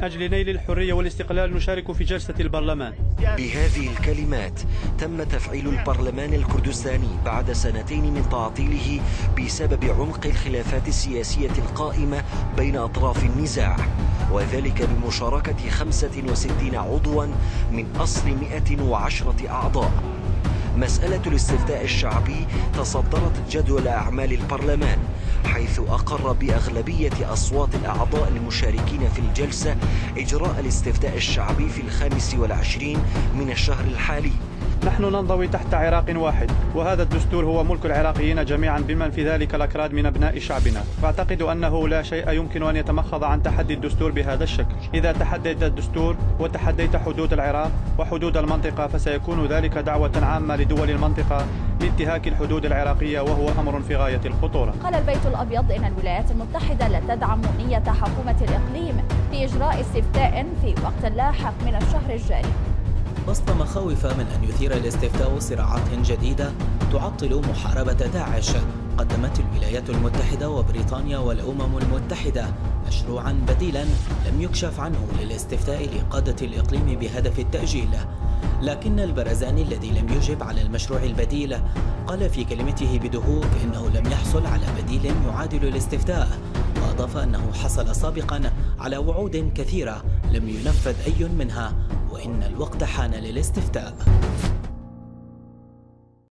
من أجل نيل الحرية والاستقلال نشارك في جلسة البرلمان. بهذه الكلمات تم تفعيل البرلمان الكردستاني بعد سنتين من تعطيله بسبب عمق الخلافات السياسية القائمة بين أطراف النزاع وذلك بمشاركة 65 عضوا من أصل 110 أعضاء. مسألة الاستفتاء الشعبي تصدرت جدول أعمال البرلمان حيث أقر بأغلبية أصوات الأعضاء المشاركين في الجلسة إجراء الاستفتاء الشعبي في الخامس والعشرين من الشهر الحالي. نحن ننضوي تحت عراق واحد وهذا الدستور هو ملك العراقيين جميعا بمن في ذلك الأكراد من أبناء شعبنا. فأعتقد أنه لا شيء يمكن أن يتمخض عن تحدي الدستور بهذا الشكل. إذا تحديت الدستور وتحديت حدود العراق وحدود المنطقة فسيكون ذلك دعوة عامة لدول المنطقة لانتهاك الحدود العراقية وهو أمر في غاية الخطورة. قال البيت الأبيض إن الولايات المتحدة لا تدعم نية حكومة الإقليم في إجراء استفتاء في وقت لاحق من الشهر الجاري. وسط مخاوف من أن يثير الاستفتاء صراعات جديدة تعطل محاربة داعش قدمت الولايات المتحدة وبريطانيا والأمم المتحدة مشروعا بديلا لم يكشف عنه للاستفتاء لقادة الإقليم بهدف التأجيل. لكن البرزاني الذي لم يجب على المشروع البديل قال في كلمته بدهوك إنه لم يحصل على بديل يعادل الاستفتاء. وأضاف أنه حصل سابقا على وعود كثيرة لم ينفذ أي منها. وإن الوقت حان للاستفتاء.